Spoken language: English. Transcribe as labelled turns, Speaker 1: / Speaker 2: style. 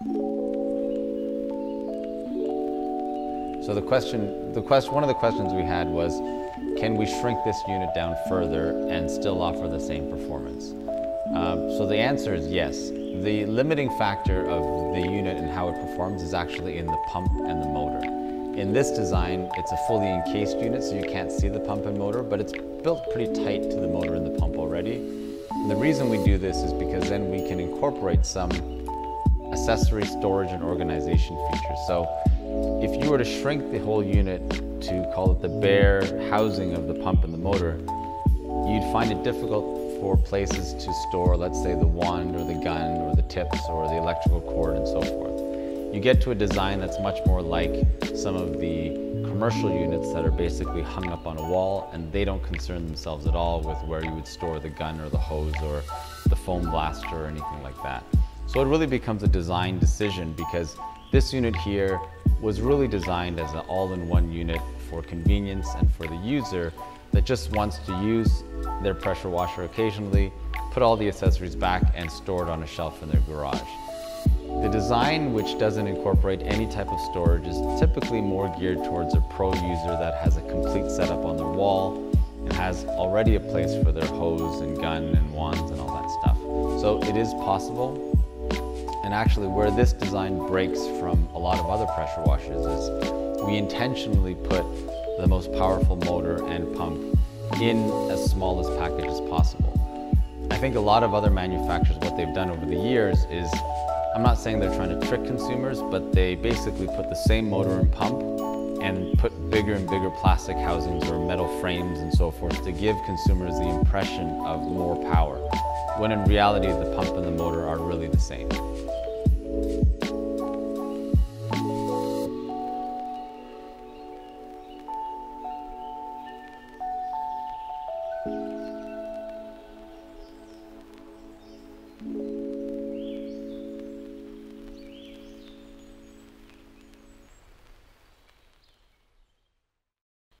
Speaker 1: So the question, the question, one of the questions we had was, can we shrink this unit down further and still offer the same performance? Um, so the answer is yes. The limiting factor of the unit and how it performs is actually in the pump and the motor. In this design, it's a fully encased unit, so you can't see the pump and motor, but it's built pretty tight to the motor and the pump already. And the reason we do this is because then we can incorporate some accessory storage and organization features. So if you were to shrink the whole unit to call it the bare housing of the pump and the motor, you'd find it difficult for places to store, let's say, the wand or the gun or the tips or the electrical cord and so forth. You get to a design that's much more like some of the commercial units that are basically hung up on a wall and they don't concern themselves at all with where you would store the gun or the hose or the foam blaster or anything like that. So it really becomes a design decision because this unit here was really designed as an all-in-one unit for convenience and for the user that just wants to use their pressure washer occasionally, put all the accessories back and store it on a shelf in their garage. The design, which doesn't incorporate any type of storage, is typically more geared towards a pro user that has a complete setup on their wall and has already a place for their hose and gun and wands and all that stuff. So it is possible. And actually where this design breaks from a lot of other pressure washers is we intentionally put the most powerful motor and pump in as small as package as possible. I think a lot of other manufacturers, what they've done over the years is, I'm not saying they're trying to trick consumers, but they basically put the same motor and pump and put bigger and bigger plastic housings or metal frames and so forth to give consumers the impression of more power, when in reality the pump and the motor are really the same.